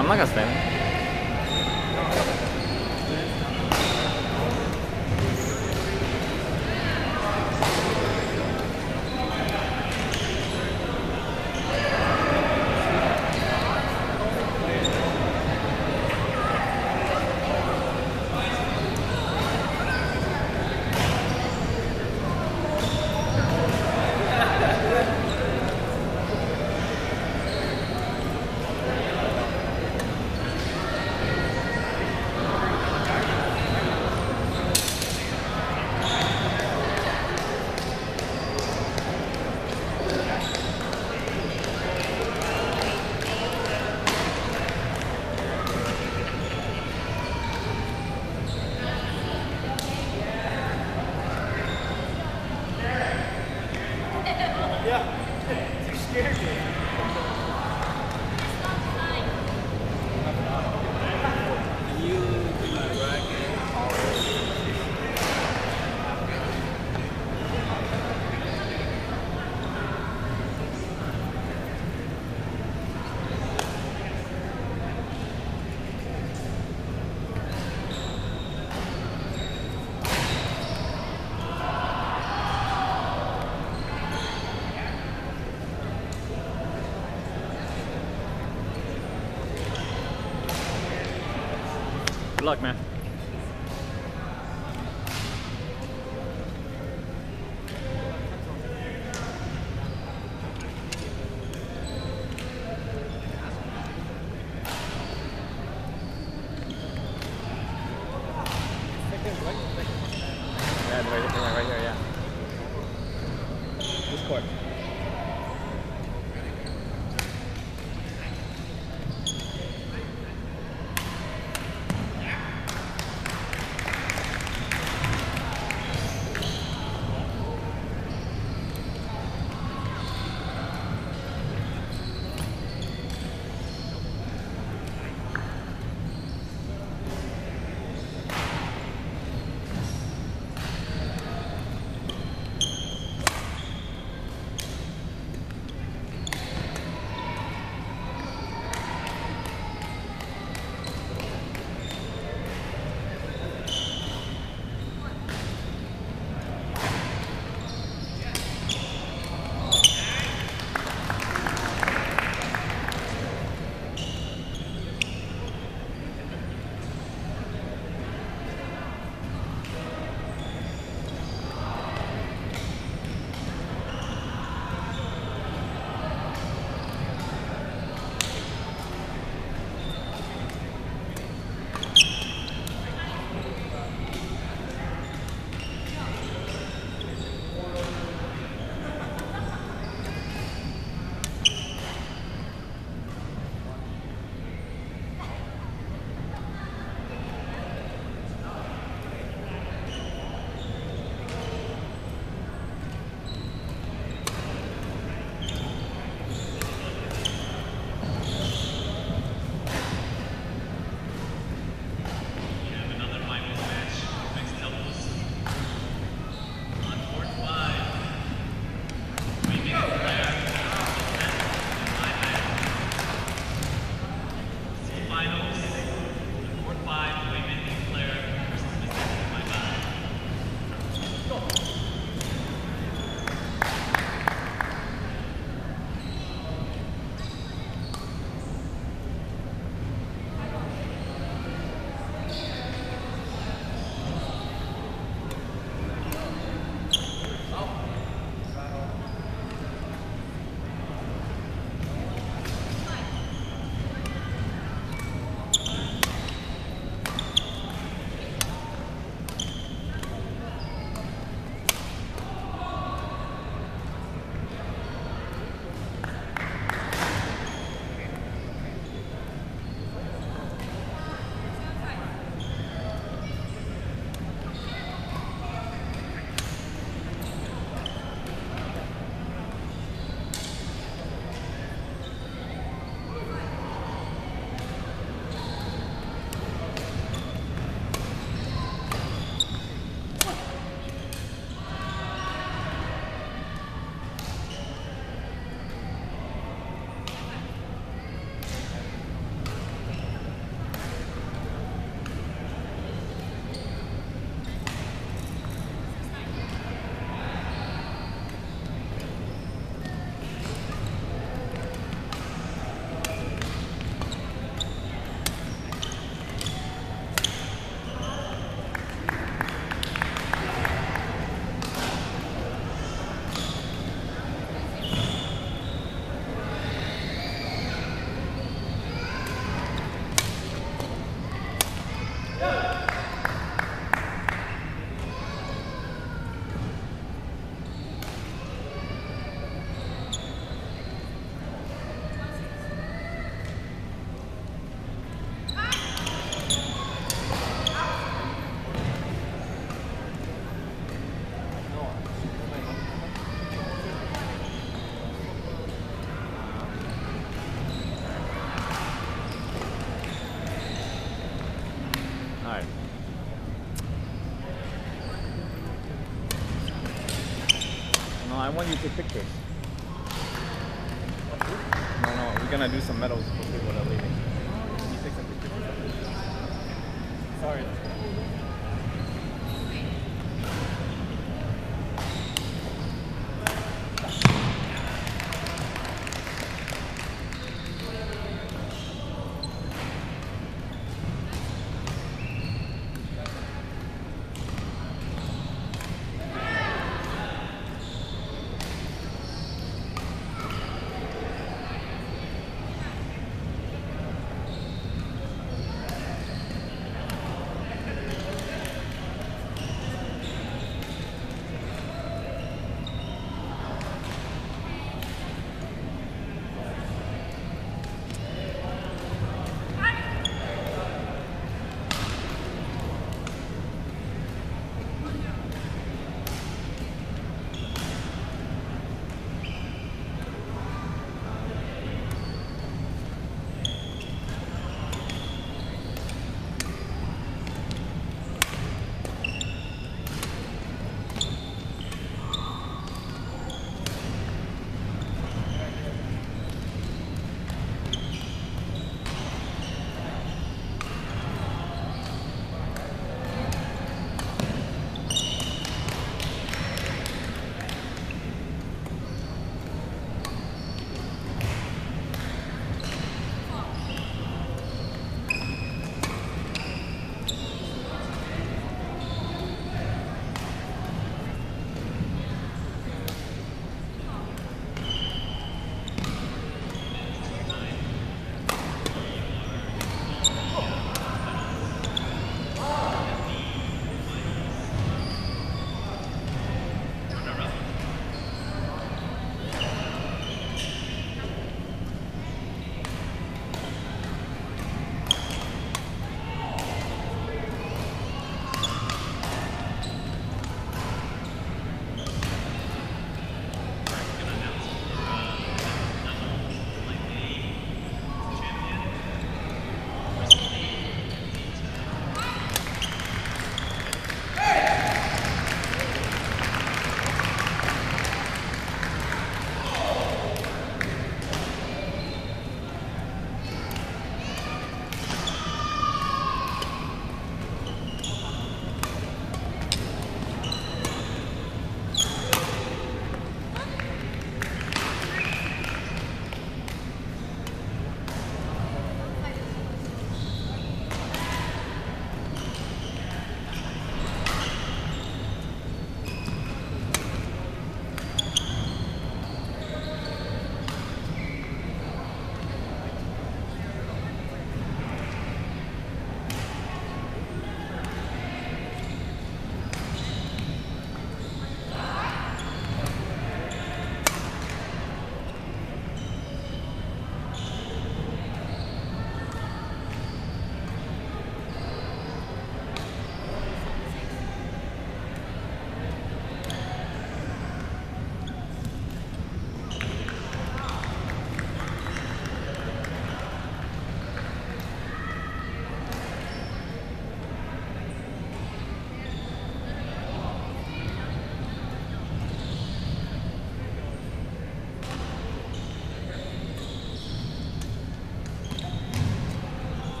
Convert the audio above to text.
I'm not gonna stand. Yeah. You scared me. Good luck, man. Yeah, right, right, here, yeah. This court. Take pictures. No, no, we're gonna do some medals for people that are leaving. Can you take some pictures? Sorry.